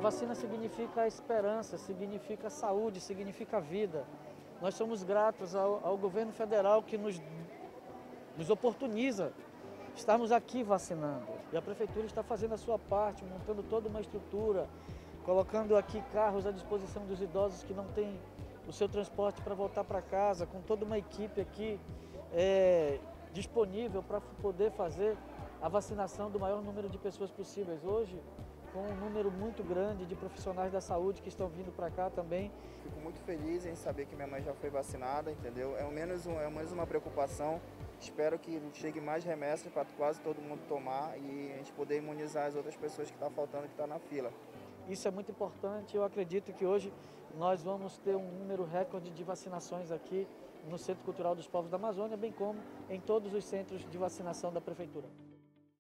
vacina significa esperança, significa saúde, significa vida. Nós somos gratos ao, ao governo federal que nos, nos oportuniza estarmos aqui vacinando. E a prefeitura está fazendo a sua parte, montando toda uma estrutura, colocando aqui carros à disposição dos idosos que não têm o seu transporte para voltar para casa, com toda uma equipe aqui é, disponível para poder fazer a vacinação do maior número de pessoas possíveis. Hoje, com um número muito grande de profissionais da saúde que estão vindo para cá também. Fico muito feliz em saber que minha mãe já foi vacinada, entendeu? É menos, um, é menos uma preocupação. Espero que chegue mais remessas para quase todo mundo tomar e a gente poder imunizar as outras pessoas que estão tá faltando, que estão tá na fila. Isso é muito importante. Eu acredito que hoje nós vamos ter um número recorde de vacinações aqui no Centro Cultural dos Povos da Amazônia, bem como em todos os centros de vacinação da Prefeitura.